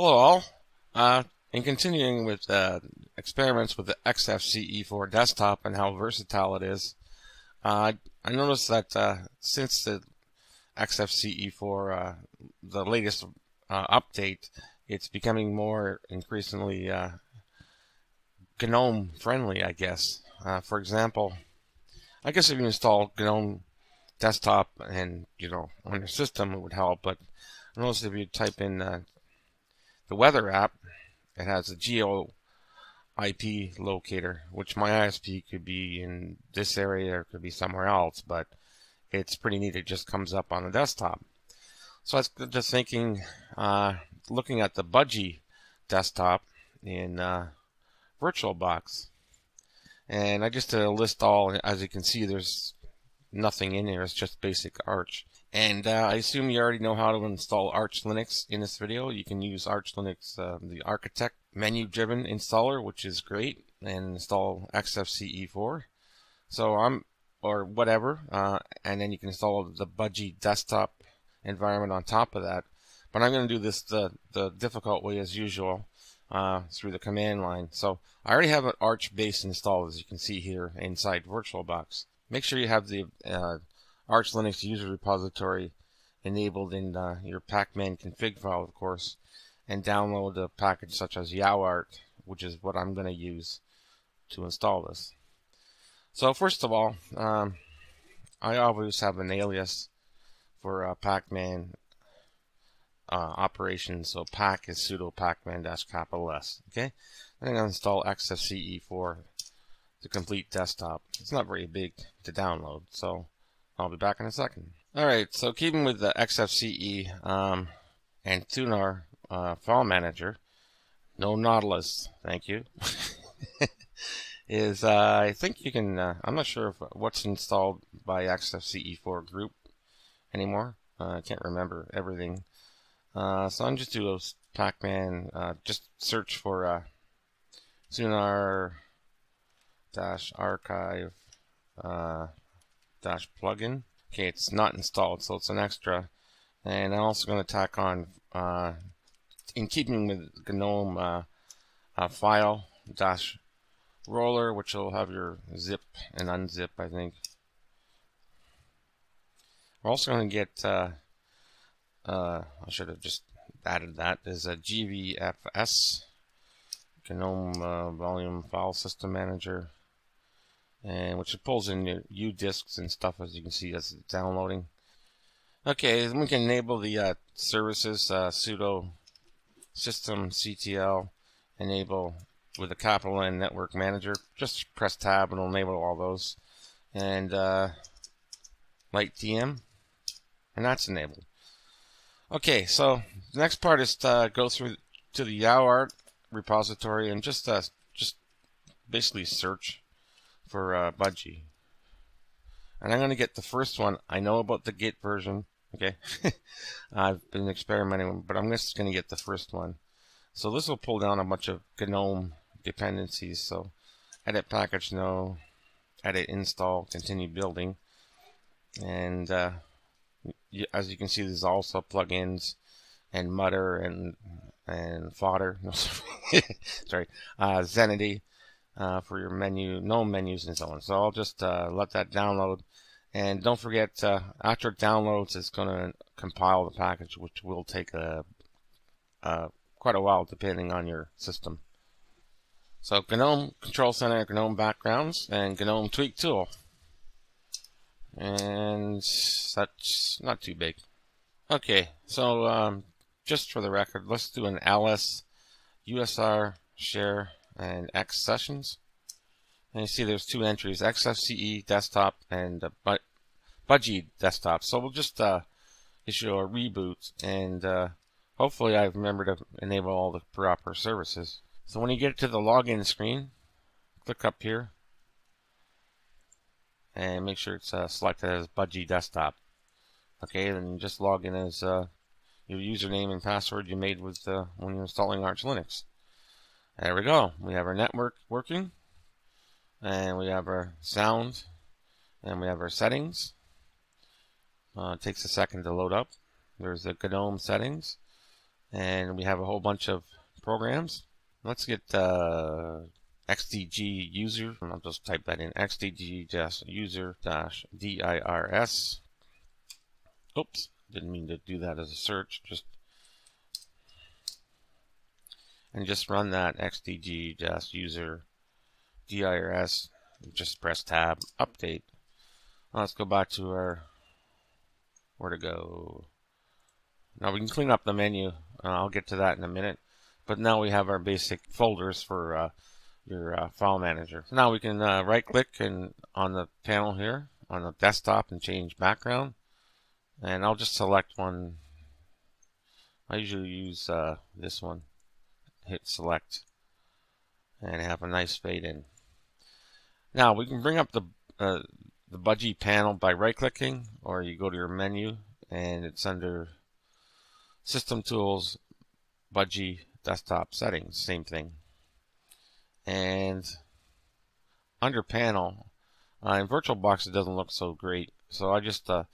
Hello all. Uh, in continuing with uh, experiments with the XFCE4 desktop and how versatile it is, uh, I noticed that uh, since the XFCE4, uh, the latest uh, update, it's becoming more increasingly GNOME friendly, I guess. for example, I guess if you install GNOME desktop and you know on your system, it would help. But I noticed if you type in the weather app, it has a geo IP locator, which my ISP could be in this area or could be somewhere else, but it's pretty neat. It just comes up on the desktop. So I was just thinking, uh, looking at the Budgie desktop in uh, VirtualBox, and I just uh, list all. As you can see, there's nothing in here. It's just basic Arch. And uh, I assume you already know how to install Arch Linux in this video. You can use Arch Linux, uh, the Architect menu-driven installer, which is great, and install XFCE4. So I'm, or whatever, uh, and then you can install the Budgie desktop environment on top of that. But I'm going to do this the, the difficult way as usual uh, through the command line. So I already have an Arch base installed, as you can see here inside VirtualBox. Make sure you have the uh, Arch Linux user repository enabled in uh, your pacman config file, of course, and download a package such as Yaourt, which is what I'm going to use to install this. So first of all, um, I always have an alias for uh, pacman uh, operations. So pack is sudo pacman dash capital S. Okay, I'm going to install XFCE4 the complete desktop. It's not very big to download, so I'll be back in a second. Alright, so keeping with the XFCE um, and Thunar uh, file manager, no Nautilus, thank you, is uh, I think you can, uh, I'm not sure if, what's installed by XFCE4 group anymore. Uh, I can't remember everything. Uh, so I'm just doing Pacman, uh, just search for uh, Thunar dash archive dash plugin. Okay, it's not installed, so it's an extra. And I'm also going to tack on, uh, in keeping with GNOME uh, uh, file dash roller, which will have your zip and unzip, I think. We're also going to get, uh, uh, I should have just added that, is a GVFS, GNOME uh, Volume File System Manager and which pulls in your udisks and stuff as you can see as it's downloading. Okay, then we can enable the uh, services uh, sudo systemctl enable with a capital N network manager. Just press tab and it'll enable all those. And uh, LightDM, and that's enabled. Okay, so the next part is to uh, go through to the Yaourt repository and just uh, just basically search for uh, Budgie. And I'm going to get the first one. I know about the Git version. Okay. I've been experimenting, but I'm just going to get the first one. So this will pull down a bunch of GNOME dependencies. So edit package no, edit install, continue building. And uh, as you can see, there's also plugins and Mutter and and fodder. No, sorry, uh, Zenity uh, for your menu, no menus and so on. So I'll just uh, let that download. And don't forget, uh, after it downloads, it's going to compile the package, which will take a, a, quite a while depending on your system. So GNOME Control Center, GNOME Backgrounds, and GNOME Tweak Tool. And that's not too big. Okay, so um, just for the record, let's do an ls usr share and X sessions. And you see there's two entries, XFCE desktop and uh, Budgie desktop. So we'll just uh, issue a reboot and uh, hopefully I remember to enable all the proper services. So when you get to the login screen, click up here and make sure it's uh, selected as Budgie desktop. Okay, then just log in as uh, your username and password you made with uh, when you're installing Arch Linux. There we go. We have our network working. And we have our sound. And we have our settings. Uh, it takes a second to load up. There's the GNOME settings. and we have a whole bunch of programs. Let's get uh, XDG user, I'll just type that in XDG user DIRS. Oops, didn't mean to do that as a search, just and just run that XDG user DIRS. Just press tab, update. let's go back to our where to go. Now we can clean up the menu. Uh, I'll get to that in a minute. But now we have our basic folders for uh, your uh, file manager. So now we can uh, right click and on the panel here on the desktop and change background. And I'll just select one. I usually use uh, this one. Hit select and have a nice fade in. Now we can bring up the uh, the budgie panel by right clicking or you go to your menu and it's under system tools budgie desktop settings same thing. And under panel uh, in VirtualBox it doesn't look so great so I just uh,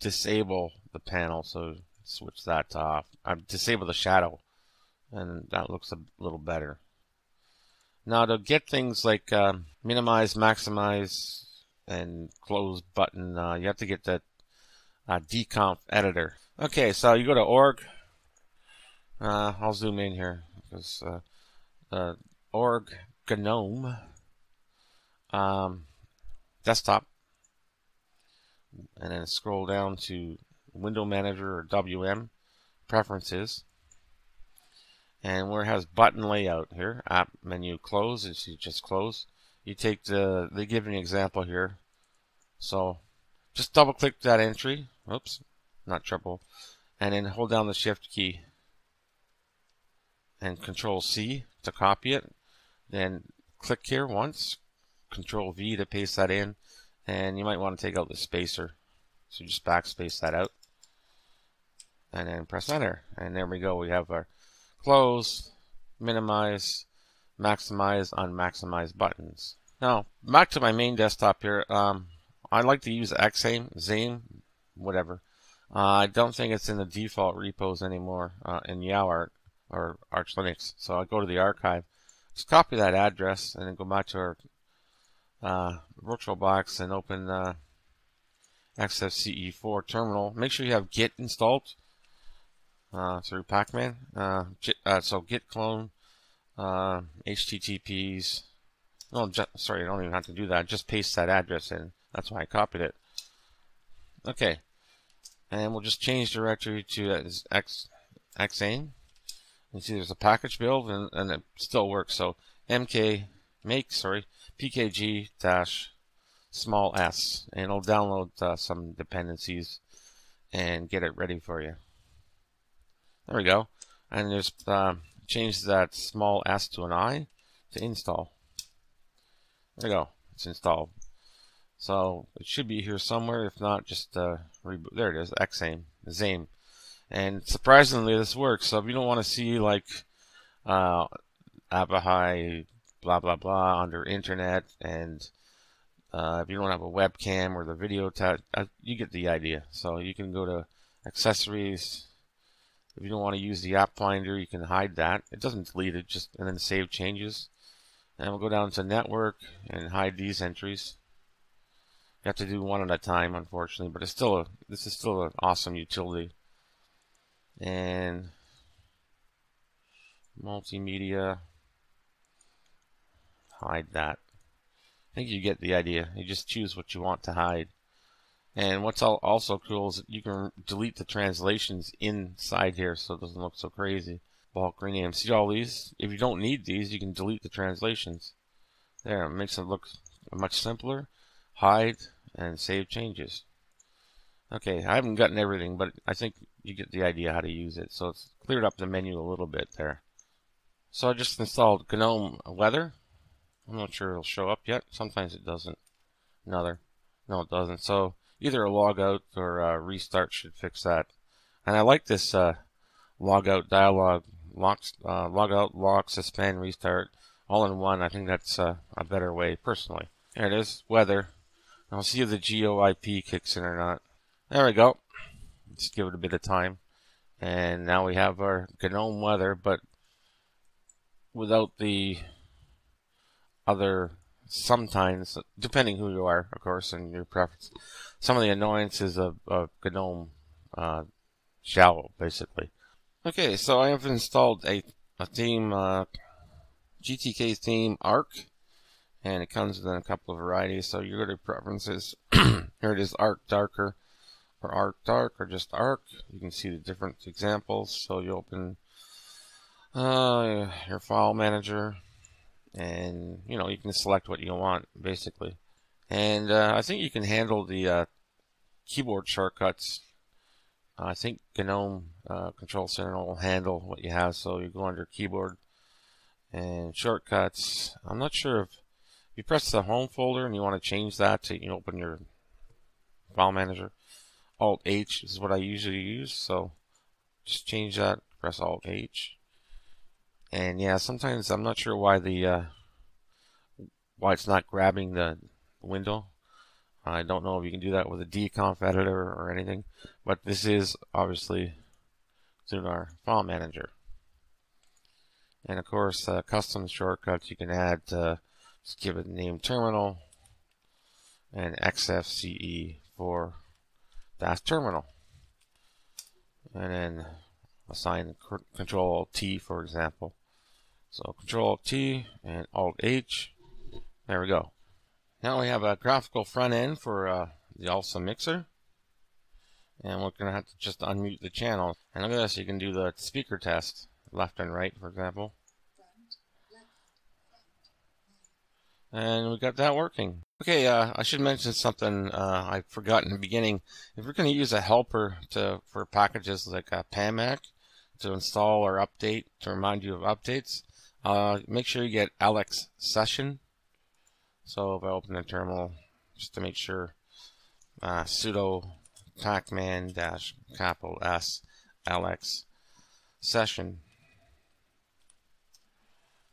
disable the panel so switch that off. I disable the shadow and that looks a little better now to get things like um, minimize maximize and close button, uh, you have to get that uh, dconf editor. Okay, so you go to org. Uh, I'll zoom in here because uh, org GNOME um, desktop, and then scroll down to Window Manager or WM preferences. And where it has button layout here, app menu close, is you just close you take the, they give an example here. So just double click that entry. Oops, not triple. And then hold down the shift key and control C to copy it. Then click here once, control V to paste that in. And you might want to take out the spacer. So just backspace that out. And then press enter. And there we go. We have our close, minimize, maximize, unmaximize buttons. Now, back to my main desktop here. Um, I like to use Xame, Zame, whatever. Uh, I don't think it's in the default repos anymore uh, in Yaourt or Arch Linux. So I go to the archive, just copy that address, and then go back to our uh, VirtualBox and open uh, XFCE4 terminal. Make sure you have Git installed uh, through Pacman. Uh, uh, so git clone uh, HTTPs. No, just, sorry, I don't even have to do that. Just paste that address in. That's why I copied it. Okay, and we'll just change directory to X Xame. You see, there's a package build, and, and it still works. So mk make sorry pkg dash small s, and it'll download uh, some dependencies and get it ready for you. There we go. And just um, change that small s to an i to install. There we go. It's installed. So it should be here somewhere. If not, just uh, reboot. There it is. Xame. Zame. And surprisingly, this works. So if you don't want to see like uh, Avahi, blah blah blah under internet, and uh, if you don't have a webcam or the video uh, you get the idea. So you can go to accessories, if you don't want to use the app finder, you can hide that. It doesn't delete it, just and then save changes. And we'll go down to network and hide these entries. You have to do one at a time, unfortunately, but it's still a this is still an awesome utility. And multimedia, hide that. I think you get the idea. You just choose what you want to hide. And what's also cool is you can delete the translations inside here so it doesn't look so crazy. Bulk rename. See all these? If you don't need these, you can delete the translations. There, it makes it look much simpler. Hide and save changes. Okay, I haven't gotten everything, but I think you get the idea how to use it. So it's cleared up the menu a little bit there. So I just installed GNOME Weather. I'm not sure it'll show up yet. Sometimes it doesn't. Another. No, it doesn't. So either a logout or a restart should fix that. And I like this uh, logout dialog, lock, uh, logout, lock, suspend, restart, all in one. I think that's uh, a better way, personally. There it is, weather. I'll see if the GeoIP kicks in or not. There we go. Let's give it a bit of time. And now we have our GNOME weather, but without the other sometimes, depending who you are, of course, and your preference, some of the annoyances of, of GNOME uh, shallow, basically. Okay, so I have installed a, a theme, uh, GTK theme ARC, and it comes in a couple of varieties. So you go to preferences. Here it is, ARC Darker, or ARC Dark, or just ARC. You can see the different examples. So you open uh, your file manager, and you know you can select what you want, basically. And uh, I think you can handle the uh, keyboard shortcuts I think GNOME uh, Control Center will handle what you have. So you go under keyboard and shortcuts. I'm not sure if you press the home folder and you want to change that to you know, open your file manager. Alt H is what I usually use. So just change that. Press Alt H. And yeah, sometimes I'm not sure why the uh, why it's not grabbing the window. I don't know if you can do that with a dconf editor or anything, but this is obviously our file manager. And of course, uh, custom shortcuts you can add, uh, just give it name terminal and XFCE for dash terminal. And then assign control T for example. So control T and alt H. There we go. Now we have a graphical front end for uh, the ALSA mixer. And we're going to have to just unmute the channel. And look at this, you can do the speaker test, left and right, for example. And we got that working. Okay, uh, I should mention something uh, I forgot in the beginning. If we're going to use a helper to for packages like a PAMAC to install or update, to remind you of updates, uh, make sure you get Alex Session so if I open the terminal, just to make sure, uh, sudo pacman dash capital S LX session.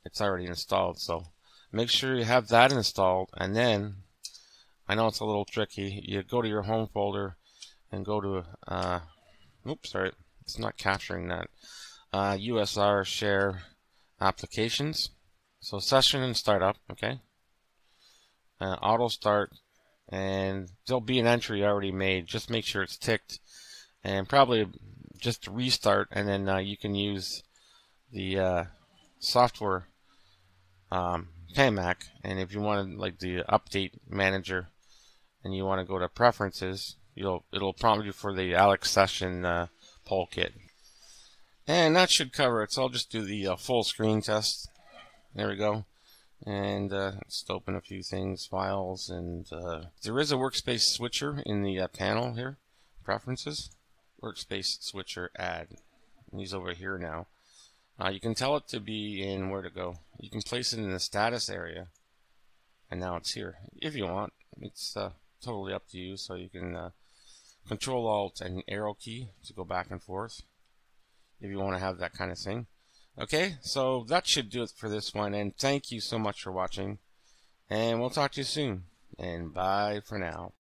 It's already installed, so make sure you have that installed, and then I know it's a little tricky. You go to your home folder and go to, uh, oops, sorry, it's not capturing that. Uh, USR share applications. So session and startup, okay? Uh, auto start and there'll be an entry already made. Just make sure it's ticked and probably just restart and then uh, you can use the uh, software um, and if you want to, like the update manager and you want to go to preferences you'll it'll prompt you for the LXSession uh, polkit and that should cover it so I'll just do the uh, full screen test there we go and uh, let's open a few things, files, and uh, there is a workspace switcher in the uh, panel here, preferences, workspace switcher add. And he's over here now. Uh, you can tell it to be in where to go. You can place it in the status area, and now it's here. If you want, it's uh, totally up to you. So you can Control Alt and arrow key to go back and forth if you want to have that kind of thing. Okay, so that should do it for this one, and thank you so much for watching, and we'll talk to you soon, and bye for now.